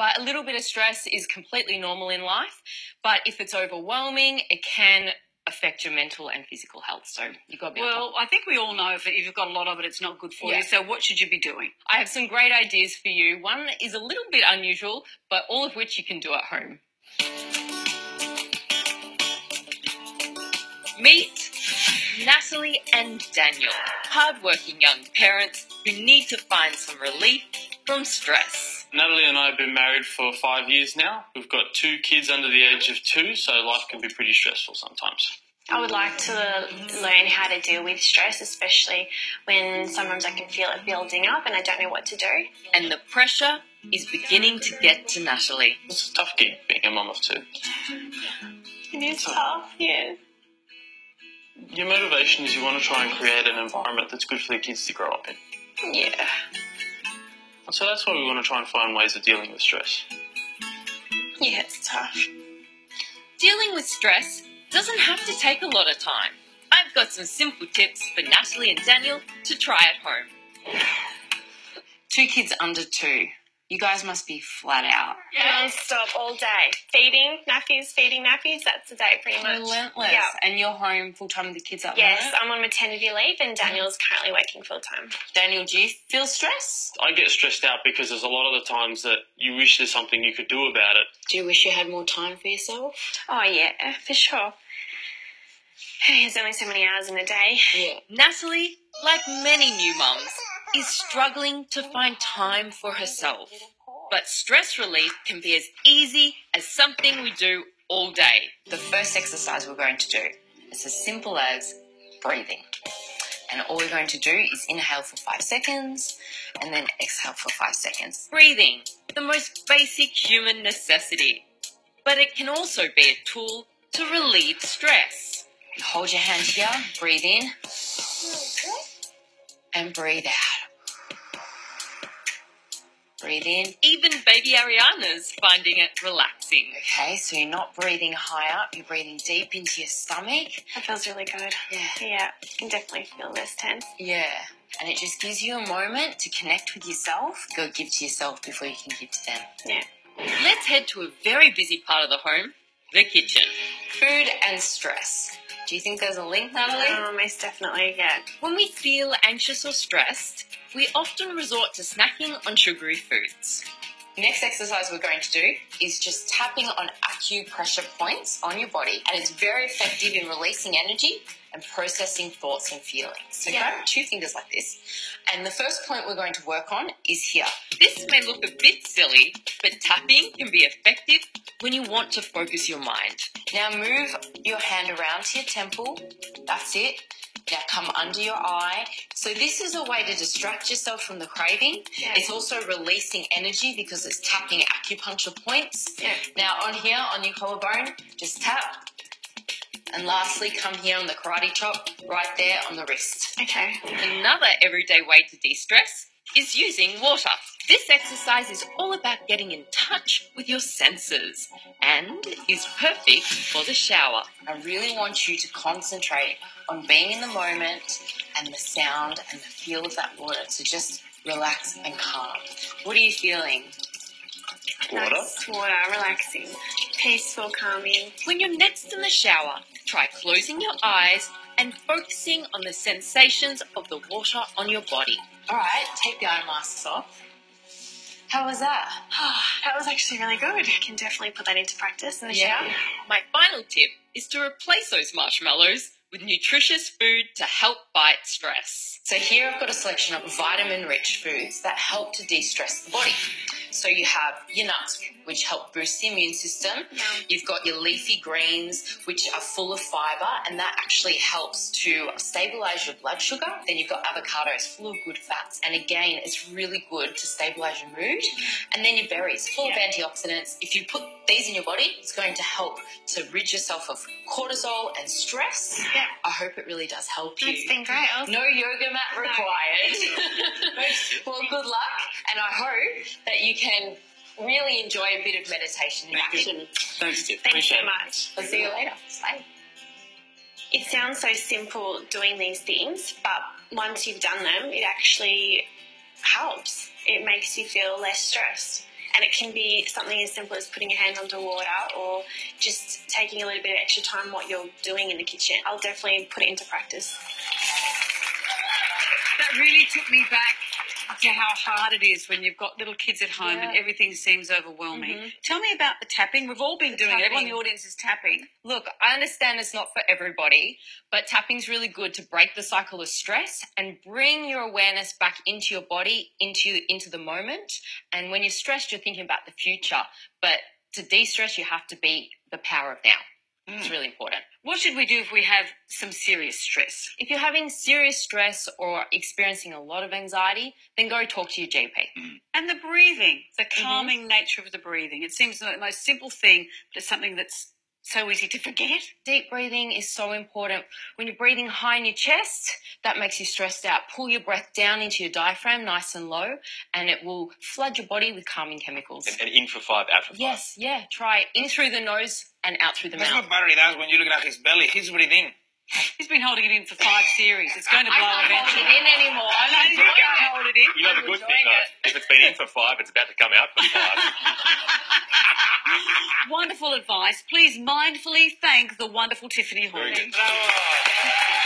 but a little bit of stress is completely normal in life. But if it's overwhelming, it can affect your mental and physical health. So you've got to be. Well, I think we all know if, if you've got a lot of it, it's not good for Yeah. you. So what should you be doing? I have some great ideas for you. One is a little bit unusual, but all of which you can do at home. Meet Natalie and Daniel, hardworking young parents who need to find some relief from stress. Natalie and I have been married for five years now. We've got two kids under the age of two, so life can be pretty stressful sometimes. I would like to learn how to deal with stress, especially when sometimes I can feel it building up and I don't know what to do. And the pressure is beginning to get to Natalie. It's a tough gig being a mum of two. It is tough, yeah. Your motivation is you want to try and create an environment that's good for the kids to grow up in. Yeah. And so that's why we want to try and find ways of dealing with stress. Yeah, it's tough. Dealing with stress doesn't have to take a lot of time. I've got some simple tips for Natalie and Daniel to try at home. Two kids under two. You guys must be flat out. Yeah. Non-stop all day. Feeding, nappies, feeding nappies, that's the day pretty much. Relentless. Yeah. And you're home full time with the kids at Yes, home? I'm on maternity leave and Daniel's currently working full time. Daniel, do you feel stress? I get stressed out because there's a lot of the times that you wish there's something you could do about it. Do you wish you had more time for yourself? Oh yeah, for sure. Hey, there's only so many hours in a day. Yeah. Natalie, like many new mums, is struggling to find time for herself. But stress relief can be as easy as something we do all day. The first exercise we're going to do is as simple as breathing. And all we're going to do is inhale for five seconds and then exhale for five seconds. Breathing, the most basic human necessity. But it can also be a tool to relieve stress. Hold your hand here, breathe in, and breathe out. Breathe in. Even baby Ariana's finding it relaxing. Okay, so you're not breathing high up, you're breathing deep into your stomach. That feels really good. Yeah. Yeah, I can definitely feel less tense. Yeah. And it just gives you a moment to connect with yourself. Go give to yourself before you can give to them. Yeah. Let's head to a very busy part of the home the kitchen. Food and stress. Do you think there's a link, Natalie? Oh, most definitely, yeah. When we feel anxious or stressed, we often resort to snacking on sugary foods. Next exercise we're going to do is just tapping on acupressure points on your body, and it's very effective in releasing energy and processing thoughts and feelings. So Yeah. grab two fingers like this, and the first point we're going to work on is here. This may look a bit silly, but tapping can be effective when you want to focus your mind. Now move your hand around to your temple. That's it. Now come under your eye. So this is a way to distract yourself from the craving. Yeah. It's also releasing energy because it's tapping acupuncture points. Yeah. Now on here, on your collarbone, just tap. And lastly, come here on the karate chop, right there on the wrist. Okay. Another everyday way to de stress is using water. This exercise is all about getting in touch with your senses and is perfect for the shower. I really want you to concentrate on being in the moment and the sound and the feel of that water to just relax and calm. What are you feeling? Water? Nice water, relaxing, peaceful, calming. When you're next in the shower, try closing your eyes and focusing on the sensations of the water on your body. All right, take the eye masks off. How was that? that was actually really good. I can definitely put that into practice in the shower. My final tip is to replace those marshmallows with nutritious food to help fight stress. So here I've got a selection of vitamin-rich foods that help to de-stress the body. So you have your nuts, which help boost the immune system. Yum. You've got your leafy greens, which are full of fiber, and that actually helps to stabilize your blood sugar. Then you've got avocados, full of good fats, and again, it's really good to stabilize your mood. And then your berries, full of antioxidants. If you put these in your body, it's going to help to rid yourself of cortisol and stress. Yeah. I hope it really does help you. It's been great. No yoga mat required. well, good luck, and I hope that you can really enjoy a bit of meditation in action. Thanks, Tiff. Thanks Appreciate so it. much. I'll see you later. Bye. It sounds so simple doing these things, but once you've done them, it actually helps. It makes you feel less stressed. And it can be something as simple as putting your hand under water or just taking a little bit of extra time what you're doing in the kitchen. I'll definitely put it into practice. That really took me back to how hard it is when you've got little kids at home and everything seems overwhelming. Mm-hmm. Tell me about the tapping. We've all been doing it. Everyone in the audience is tapping. Look, I understand it's not for everybody, but tapping's really good to break the cycle of stress and bring your awareness back into your body, into into the moment. And when you're stressed, you're thinking about the future. But to de-stress, you have to be the power of now. Mm. It's really important. What should we do if we have some serious stress? If you're having serious stress or experiencing a lot of anxiety, then go talk to your GP. Mm. And the breathing, the mm-hmm. calming nature of the breathing. It seems like the most simple thing, but it's something that's so easy to forget. Deep breathing is so important. When you're breathing high in your chest, that makes you stressed out. Pull your breath down into your diaphragm, nice and low, and it will flood your body with calming chemicals. And, and in for five, out for five. Yes, yeah. Try it in through the nose and out through the That's mouth. what Barry does when you look at his belly. He's breathing. He's been holding it in for five series. It's going to blow I can't hold eventually. it in anymore. I know you can't hold it in. You know the I'm good thing enjoying though, if it's been in for five, it's about to come out for five. Wonderful advice. Please mindfully thank the wonderful Tiffany Very good. Bravo.